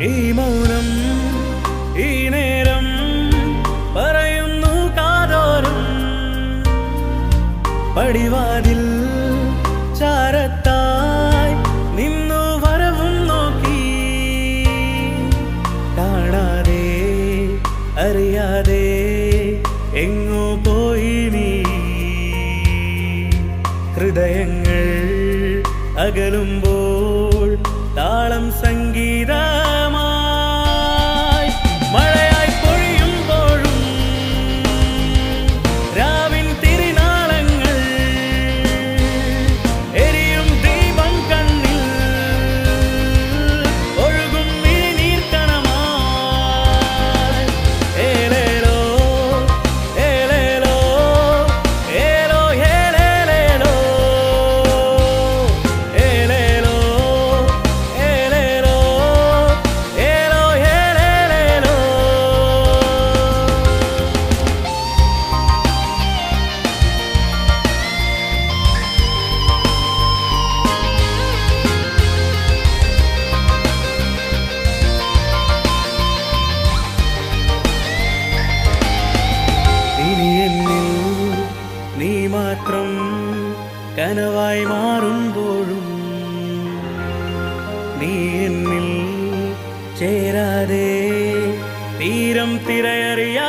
ഈ മൗനം ഈ നേരം പറയുന്നു കാതോരം. പടിവാതിൽ ചാരത്തായി നിന്നു വരവും നോക്കി. കാണാതെ അറിയാതെ എങ്ങോ പോയി നീ. ഹൃദയങ്ങൾ അകലുമ്പോൾ താളം മാത്രം കനവായി മാറുമ്പോഴും നീ എന്നിൽ ചേരാതെ തീരം തിരയറിയാ